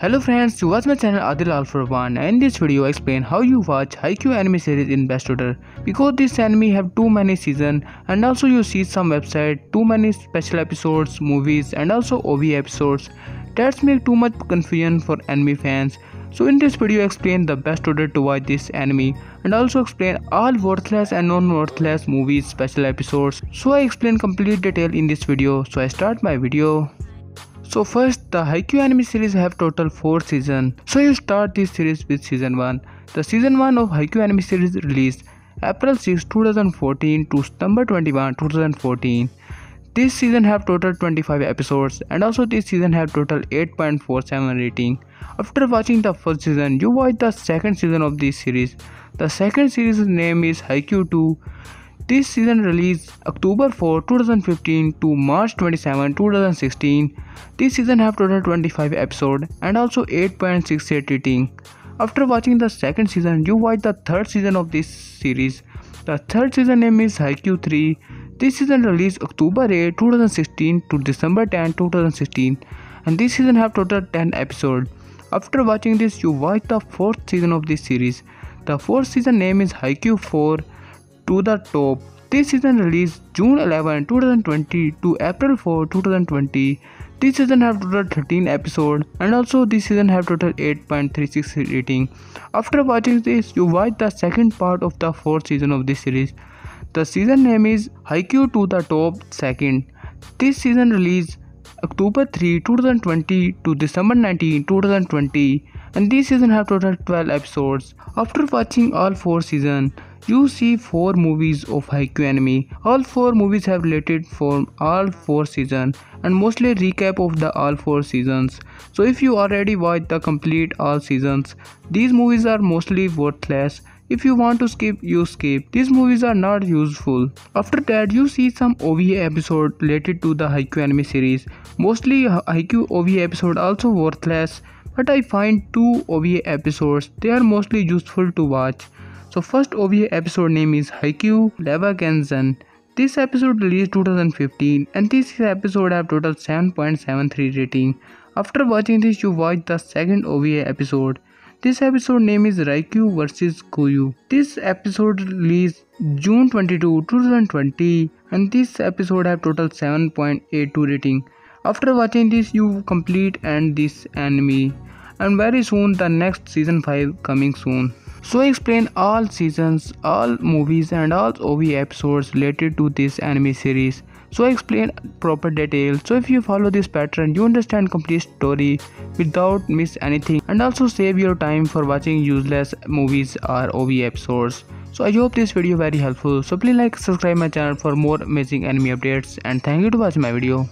Hello friends, you watch my channel Adil All For One and in this video I explain how you watch Haikyuu anime series in Best Order because this anime have too many season and also you see some website too many special episodes, movies and also OV episodes that's make too much confusion for anime fans. So in this video I explain the best order to watch this anime and also explain all worthless and non-worthless movies special episodes. So I explain complete detail in this video so I start my video. So first the Haikyuu anime series have total 4 season. So you start this series with season 1. The season 1 of Haikyuu anime series released April 6, 2014 to September 21, 2014. This season have total 25 episodes and also this season have total 8.47 rating. After watching the first season, you watch the second season of this series. The second series name is Haikyuu 2 this season released October 4, 2015 to March 27, 2016. This season have total 25 episode and also 8.68 rating. After watching the second season, you watch the third season of this series. The third season name is Haikyuu 3. This season released October 8, 2016 to December 10, 2016 and this season have total 10 episode. After watching this, you watch the fourth season of this series. The fourth season name is Haikyuu 4 to the top. This season released June 11, 2020 to April 4, 2020. This season have total 13 episodes and also this season have total 8.36 rating. After watching this, you watch the second part of the fourth season of this series. The season name is Haikyuu to the Top Second. This season released October 3, 2020 to December 19, 2020 and this season have total 12 episodes. After watching all 4 seasons, you see 4 movies of Haikyuu anime. All 4 movies have related from all 4 seasons and mostly recap of the all 4 seasons. So if you already watched the complete all seasons, these movies are mostly worthless. If you want to skip, you skip. These movies are not useful. After that, you see some OVA episode related to the Haikyuu anime series. Mostly Haikyuu OVA episode also worthless but I find two OVA episodes. They are mostly useful to watch. So first OVA episode name is Haikyuu Lev Genzan. This episode released 2015 and this episode have total 7.73 rating. After watching this you watch the second OVA episode. This episode name is Raikyu vs Koyu. This episode released June 22, 2020 and this episode have total 7.82 rating. After watching this you complete and this anime and very soon the next season 5 coming soon. So I explain all seasons, all movies and all OV episodes related to this anime series. So I explain proper details. So if you follow this pattern, you understand complete story without miss anything and also save your time for watching useless movies or OV episodes. So I hope this video very helpful. So please like subscribe my channel for more amazing anime updates and thank you to watch my video.